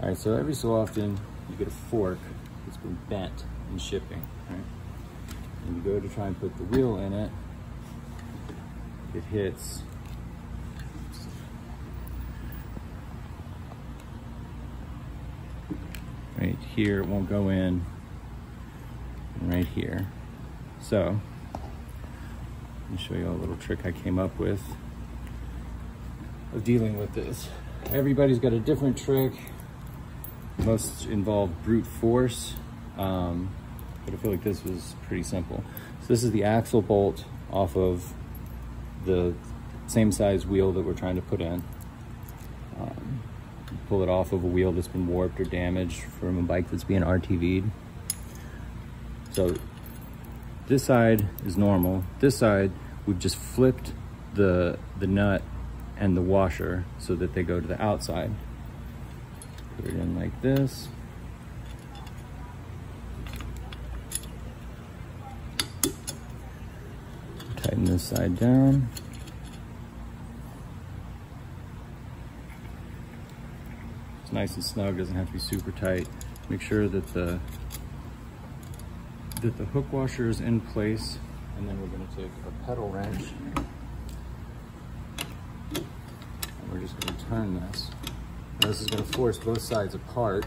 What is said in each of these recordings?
All right, so every so often you get a fork that's been bent in shipping, right? And you go to try and put the wheel in it, it hits right here, it won't go in, and right here. So, let me show you a little trick I came up with of dealing with this. Everybody's got a different trick. Most involve brute force, um, but I feel like this was pretty simple. So this is the axle bolt off of the same size wheel that we're trying to put in. Um, pull it off of a wheel that's been warped or damaged from a bike that's being RTV'd. So this side is normal. This side, we've just flipped the, the nut and the washer so that they go to the outside. Put it in like this. Tighten this side down. It's nice and snug, doesn't have to be super tight. Make sure that the that the hook washer is in place and then we're going to take a pedal wrench and we're just going to turn this. This is going to force both sides apart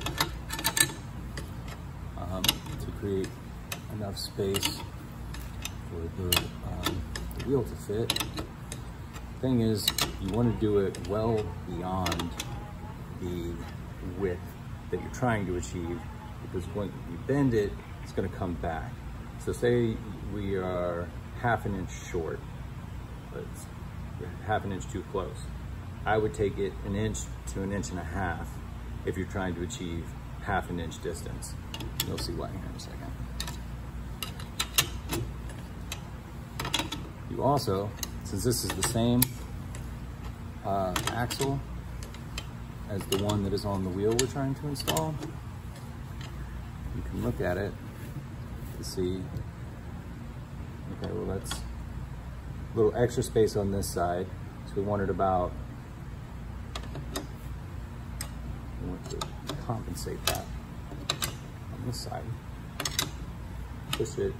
um, to create enough space for the, um, the wheel to fit. Thing is, you want to do it well beyond the width that you're trying to achieve because when you bend it, it's going to come back. So say we are half an inch short, but half an inch too close. I would take it an inch to an inch and a half if you're trying to achieve half an inch distance. You'll see why here in a second. You also, since this is the same uh, axle as the one that is on the wheel we're trying to install, you can look at it to see, okay, well that's a little extra space on this side. So we wanted about, we want to compensate that on this side. Push it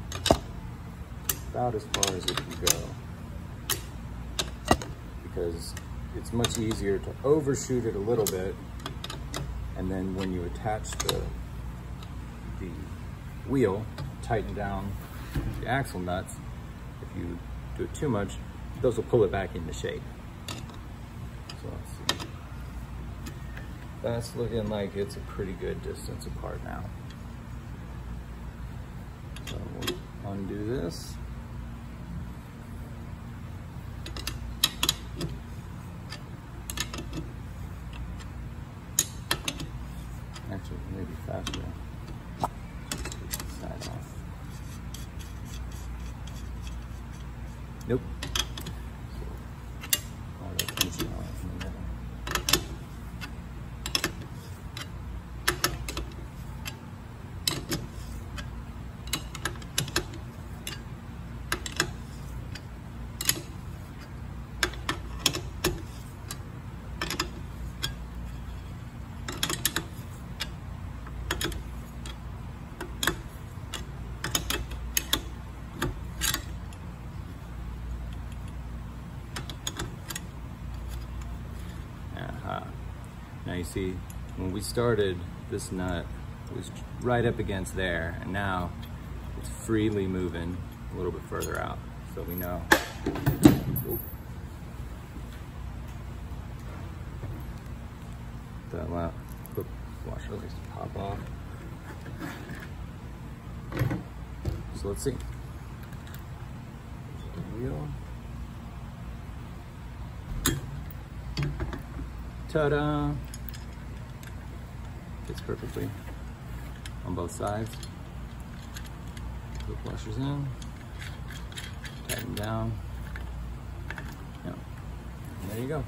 about as far as it can go. Because it's much easier to overshoot it a little bit and then when you attach the the wheel tighten down the axle nuts if you do it too much those will pull it back into shape. So that's looking like it's a pretty good distance apart now so we'll undo this Actually, maybe faster. Side off. Nope. All the tension off in the middle. Uh-huh. Now you see, when we started, this nut was right up against there, and now it's freely moving a little bit further out, so we know. That la oop, washer likes to pop off. So let's see. Ta-da! Fits perfectly on both sides. Put washers in, tighten down. Yeah. And there you go.